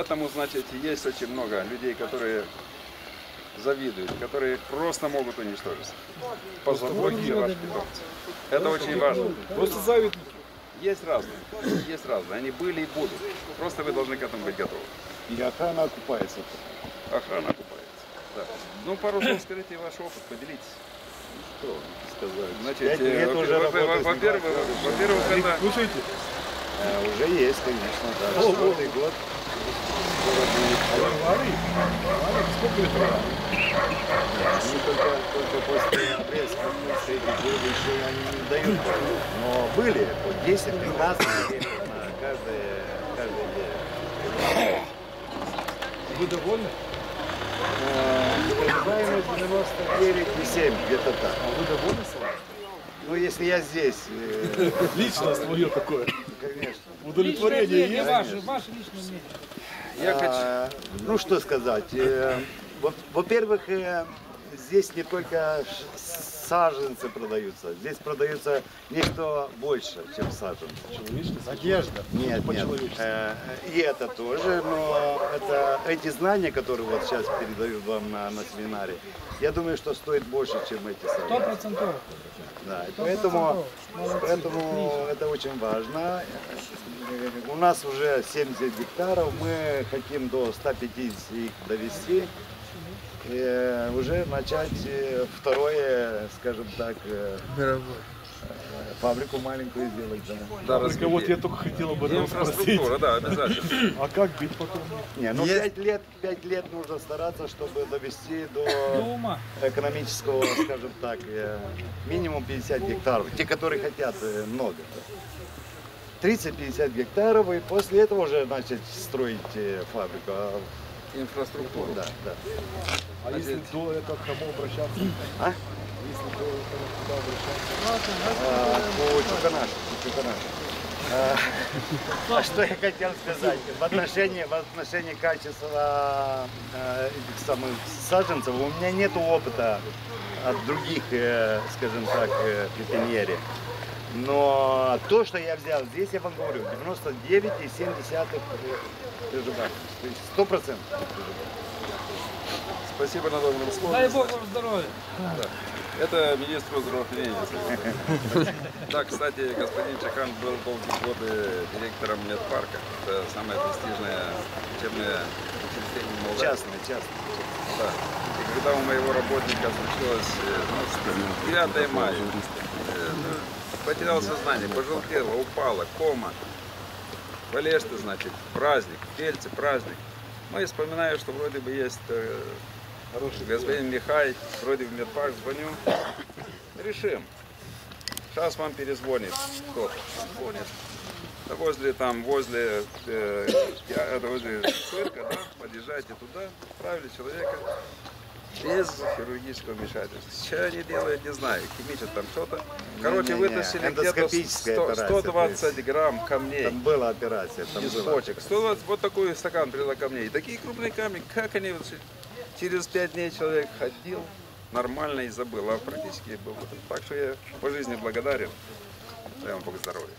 Поэтому, значит, есть очень много людей, которые завидуют, которые просто могут уничтожить. Позаботьте ваш питомец. Это очень важно. Просто завидники. Есть разные, есть разные. Они были и будут. Просто вы должны к этому быть готовы. И охрана окупается. Охрана окупается. Да. Ну, пару слов скажите ваш опыт, поделитесь. Что сказать? Значит, э, во-первых, во-первых, это... Слушайте, Э, Уже есть, конечно, да. Четвертый год. Сколько Варвары? Они только, только после обрезки средних года еще они не дают. Но были по 10-15 билетов на каждое, каждое дело. Вы довольны? Называемый 99,7, где-то так. А вы довольны собой? Ну, если я здесь, э, Лично свое такое. конечно. Удовлетворение есть? ваше, ваше личное мнение. Я хочу... А, ну, что сказать. э, во- Во-первых, э, здесь не только саженцы продаются. Здесь продаются нечто больше, чем саженцы. Одежда. Нет, нет. Э, И это тоже, но это, эти знания, которые вот сейчас передают вам на, на семинаре, я думаю, что стоит больше, чем эти Сто саженцы. процентов. Да, и поэтому, поэтому это очень важно. У нас уже 70 гектаров, мы хотим до 150 их довести. И э, уже начать э, второе, скажем так, э, э, фабрику маленькую сделать. Да. Да, Только вот я только хотел об этом спросить. Инфраструктура, да, обязательно. А как быть потом? Не, ну 5 лет, 5 лет нужно стараться, чтобы довести До экономического, скажем так, э, минимум 50 гектаров. Те, которые хотят э, много. 30-50 гектаров, и после этого уже начать строить э, фабрику. А, Инфраструктура. Да, да. А если до этого к кому обращаться? А? Если до этого куда обращаться? А, по Чуканашу, Чуканашу. А, а что я хотел сказать? В отношении, в отношении качества э, этих самых саженцев у меня нет опыта от других, э, скажем так, э, пепеньере. Но то, что я взял здесь, я вам говорю, 99,7 приживания. То есть 100 процентов. Спасибо на добром слове. Дай Бог вам здоровья. Это министр здравоохранения. Да, кстати, господин Чакан был долгие годы директором медпарка. Это самое престижное учебное учреждение Молдавии. Частно, частно. Да. И когда у моего работника случилось э, ну, 9 мая, э, потерял сознание, пожелтело, упало, кома. Валешты, значит, праздник, Пельцы, праздник. Мы вспоминаю, что вроде бы есть э, господин Михай, вроде в медпарк звоню. Решим. Сейчас вам перезвонит кто-то. Звонит. Да возле там, возле, э, возле цирка, да, подъезжайте туда, отправили человека без хирургического вмешательства. Что они делают, не знаю, химичат там что-то. Короче, Не-не-не, вытащили где-то эндоскопическая 100 операция, 120 грамм камней Там была операция. Там из была. почек. 120, вот такой стакан привезла камней. И такие крупные камни, как они через пять дней человек ходил нормально и забыл, а практически был. Так что я по жизни благодарен. Дай вам Бог здоровья.